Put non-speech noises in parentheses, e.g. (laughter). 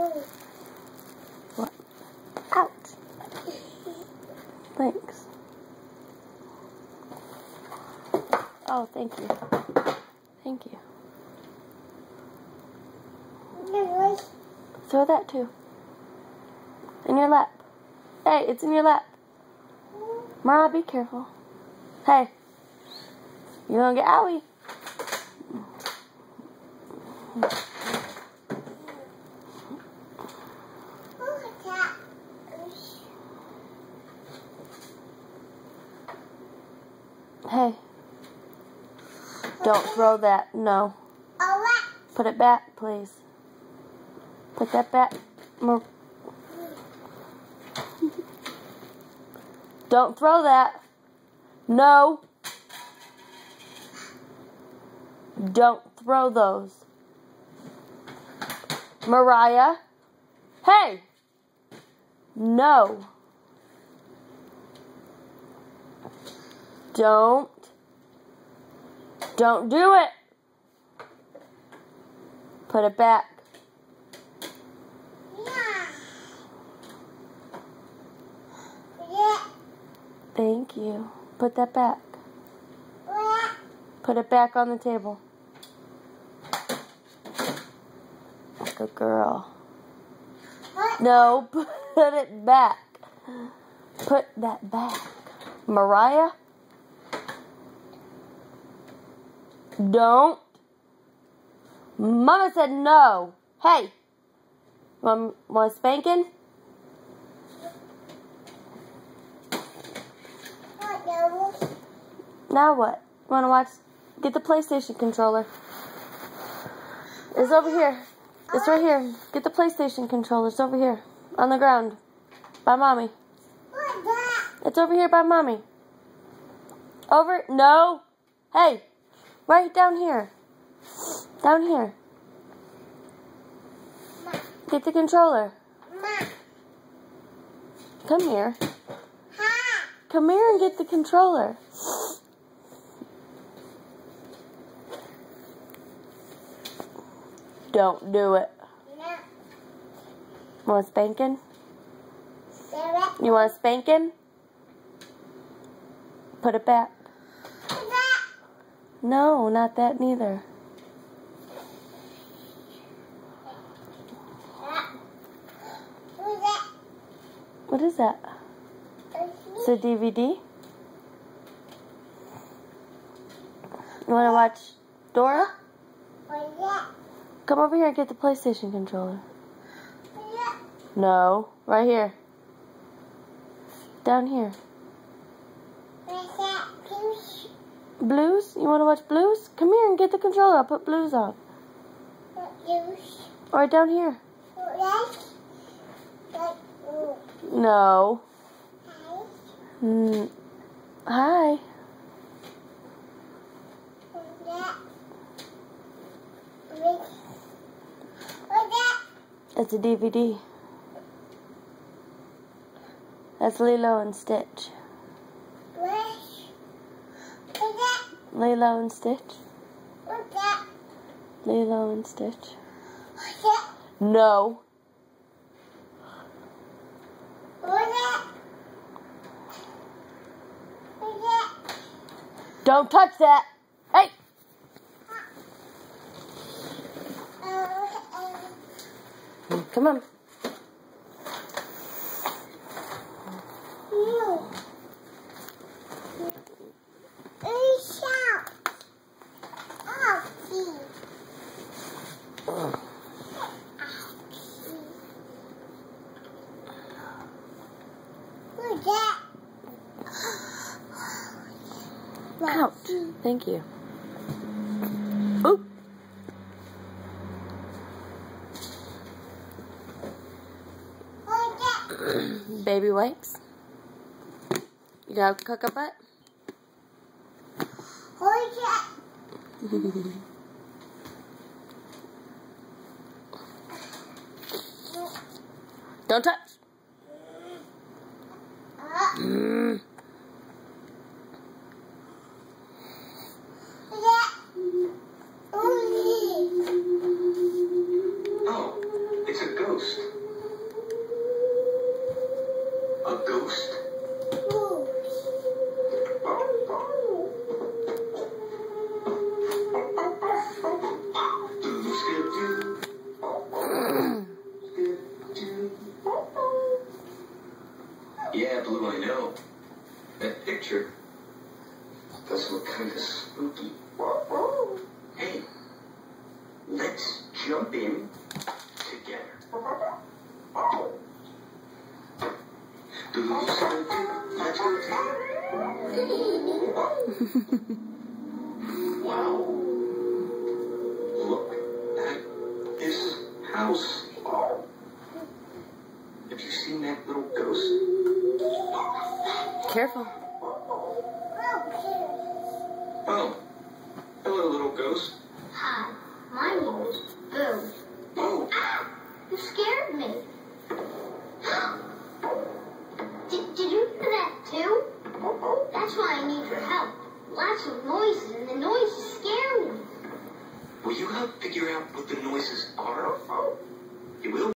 What? Ouch. Thanks. Oh, thank you. Thank you. Throw that too. In your lap. Hey, it's in your lap. Ma, be careful. Hey. You're gonna get owie. Hey. Don't throw that. No. Put it back, please. Put that back. More. Don't throw that. No. Don't throw those. Mariah. Hey. No. Don't. Don't do it. Put it back. Thank you. Put that back. Put it back on the table. Good girl. No, (laughs) put it back. Put that back. Mariah? Don't. Mama said no. Hey. Want, want spanking? Now what? You Want to watch? Get the PlayStation controller. It's over here. It's right here. Get the PlayStation controller. It's over here. On the ground. By mommy. It's over here by mommy. Over. No. Hey. Right down here. Down here. Get the controller. Come here. Come here and get the controller. Don't do it. Want spanking? You want spanking? Put it back. No, not that neither. What is that? It's a DVD. You want to watch Dora? Come over here and get the PlayStation controller. No, right here. Down here. Blues? You want to watch blues? Come here and get the controller. I'll put blues on. Blues? Right down here. No. Hi. Mm. Hi. It's a DVD. That's Lilo and Stitch. Lilo and Stitch. Lilo and Stitch. No. Don't touch that. Hey. Come on. Ouch. Thank you. Oop. (clears throat) Baby wipes. You gotta cook a butt? (laughs) Don't touch. Yeah, Blue, I know. That picture does look kind of spooky. Hey, let's jump in together. Oh. Let's go wow. Careful. Oh. Hello, little ghost. Hi, my name is Boo. Oh. Ah, you scared me. (gasps) Did, did you do that too? That's why I need your help. Lots of noises, and the noises scare me. Will you help figure out what the noises are? You will?